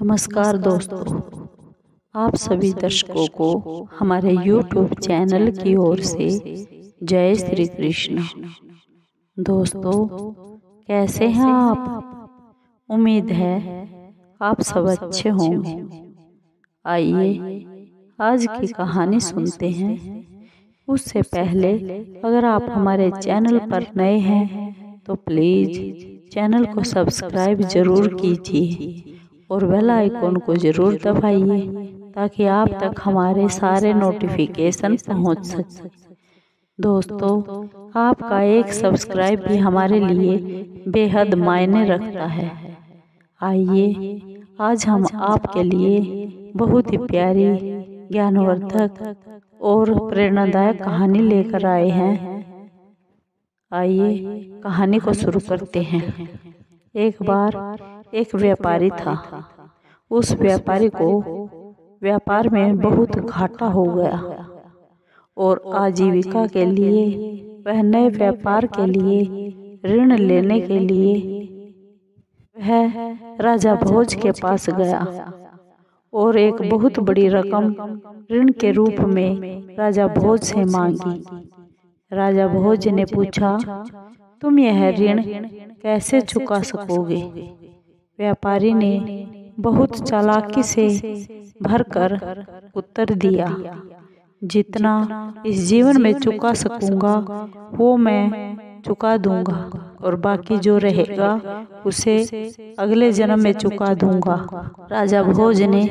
नमस्कार दोस्तों। आप सभी दर्शकों को हमारे YouTube चैनल की ओर से जय श्री कृष्ण। दोस्तों कैसे हैं आप? उम्मीद है आप सब अच्छे होंगे। आइए आज की कहानी सुनते हैं। उससे पहले अगर आप हमारे चैनल पर नए हैं तो प्लीज़ चैनल को सब्सक्राइब ज़रूर कीजिए। और बेल आइकॉन को ज़रूर दबाइए, ताकि आप तक हमारे सारे नोटिफिकेशन पहुँच सके। दोस्तों, आपका एक सब्सक्राइब भी हमारे लिए बेहद मायने रखता है। आइए, आज हम आपके लिए बहुत ही प्यारी, ज्ञानवर्धक और प्रेरणादायक कहानी लेकर आए हैं। आइए, कहानी को शुरू करते हैं। एक बार एक व्यापारी था। उस व्यापारी को व्यापार में बहुत घाटा हो गया और आजीविका के लिए, वह नए व्यापार के लिए, ऋण लेने के लिए, वह राजा भोज के पास गया और एक बहुत बड़ी रकम ऋण के रूप में राजा भोज से मांगी। राजा भोज ने पूछा, तुम यह ऋण कैसे चुका सकोगे? व्यापारी ने बहुत चालाकी से भरकर उत्तर दिया। जितना इस जीवन में चुका सकूँगा वो मैं चुका दूँगा। और बाकी जो रहेगा उसे अगले जन्म में चुका दूँगा। राजा भोज ने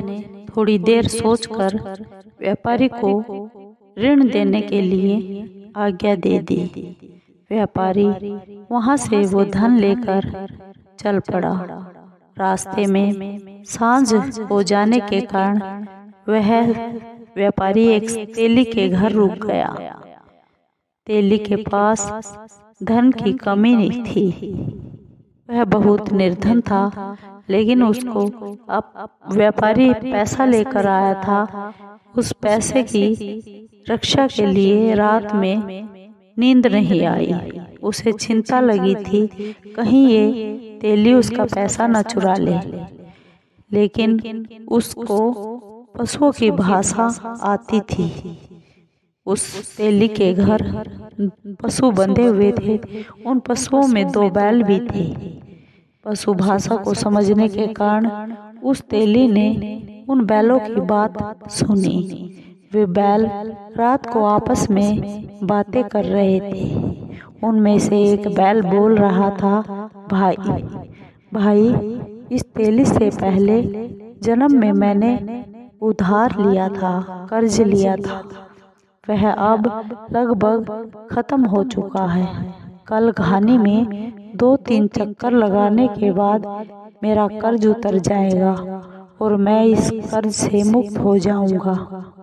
थोड़ी देर सोचकर व्यापारी को ऋण देने के लिए आज्ञा दे दी। व्यापारी वहाँ से वो धन लेकर चल पड़ा। रास्ते में साँझ हो जाने के कारण वह व्यापारी एक तेली के घर रुक गया। तेली के पास धन की कमी नहीं थी। वह बहुत निर्धन था, लेकिन उसको अब व्यापारी पैसा लेकर आया था। उस पैसे की रक्षा के लिए रात में नींद नहीं आई। उसे चिंता लगी थी, कहीं ये तेली उसका पैसा न चुरा ले। लेकिन उसको पशुओं की भाषा आती थी। उस तेली के घर पशु बंधे हुए थे। उन पशुओं में दो बैल भी थे। पशु भाषा को समझने के कारण उस तेली ने उन बैलों की बात सुनी। वे बैल रात को आपस में बातें कर रहे थे। उनमें से एक बैल बोल रहा था भाई भाई, इस तेली से पहले जन्म में मैंने उधार लिया था, कर्ज लिया था। वह अब लगभग खत्म हो चुका है। कल घानी में दो तीन चक्कर लगाने के बाद मेरा कर्ज उतर जाएगा और मैं इस कर्ज से मुक्त हो जाऊँगा।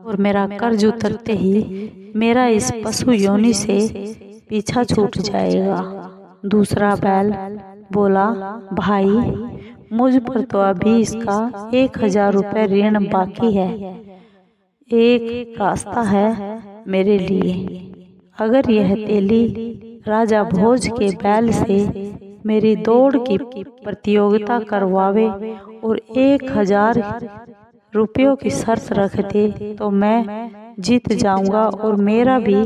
और मेरा कर्ज उतरते ही मेरा इस पशु योनि से पीछा छूट जाएगा। दूसरा बैल बोला, भाई, मुझ पर तो अभी इसका एक हज़ार रुपये ऋण बाकी है। एक रास्ता है मेरे लिए। अगर यह तेली राजा भोज के बैल से मेरी दौड़ की प्रतियोगिता करवावे और एक हज़ार रुपयों की शर्त रख दे तो मैं जीत जाऊँगा और मेरा भी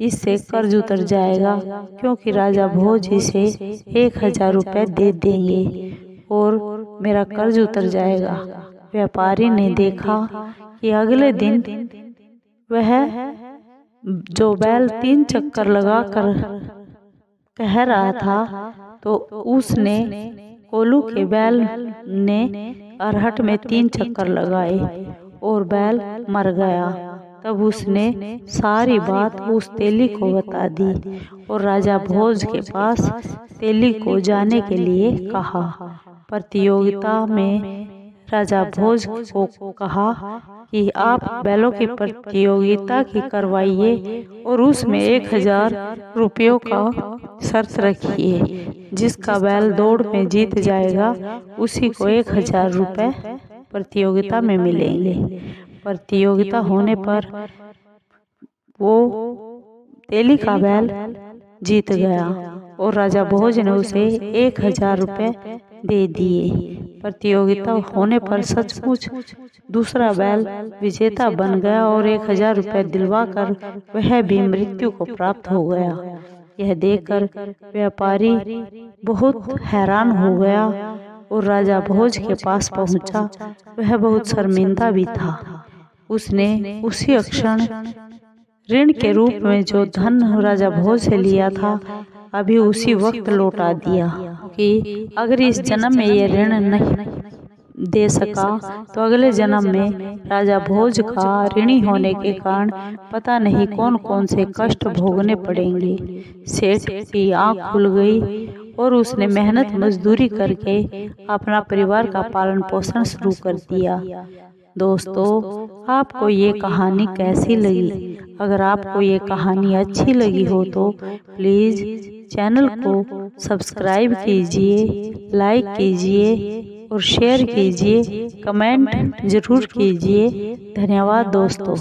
इससे कर्ज उतर जाएगा, क्योंकि राजा भोज इसे एक हज़ार रुपये दे देंगे और मेरा कर्ज उतर जाएगा। व्यापारी ने देखा कि अगले दिन वह जो बैल तीन चक्कर लगा कर कह रहा था तो उसने कोलू के बैल ने अरहट में तीन चक्कर लगाए और बैल मर गया। तब उसने सारी बात उस तेली को बता दी और राजा भोज के पास तेली को जाने के लिए कहा। प्रतियोगिता में राजा भोज को कहा कि आप बैलों की प्रतियोगिता की करवाइए और उसमें एक हज़ार रुपयों का शर्त रखिए। जिसका बैल दौड़ में जीत जाएगा, उसी को एक हज़ार रुपये प्रतियोगिता में मिलेंगे। प्रतियोगिता होने पर वो तेली का बैल जीत गया और राजा भोज ने उसे एक हज़ार रुपये दे दिए। प्रतियोगिता होने पर सचमुच दूसरा बैल विजेता बन गया और एक हज़ार रुपये दिलवा कर वह भी मृत्यु को प्राप्त हो गया। यह देखकर व्यापारी बहुत हैरान हो गया और राजा भोज के पास पहुँचा। वह बहुत शर्मिंदा भी था। उसने उसी क्षण ऋण के रूप में जो धन राजा भोज से लिया था अभी उसी वक्त लौटा दिया कि अगर इस जन्म में ये ऋण नहीं दे सका तो अगले जन्म में राजा भोज का ऋणी होने के कारण पता नहीं कौन कौन से कष्ट भोगने पड़ेंगे। सेठ की आँख खुल गई और उसने मेहनत मजदूरी करके अपना परिवार का पालन पोषण शुरू कर दिया। दोस्तों आपको ये कहानी कैसी लगी? अगर आपको ये कहानी अच्छी लगी हो तो प्लीज़ चैनल को सब्सक्राइब कीजिए लाइक कीजिए और शेयर कीजिए कमेंट ज़रूर कीजिए। धन्यवाद दोस्तों।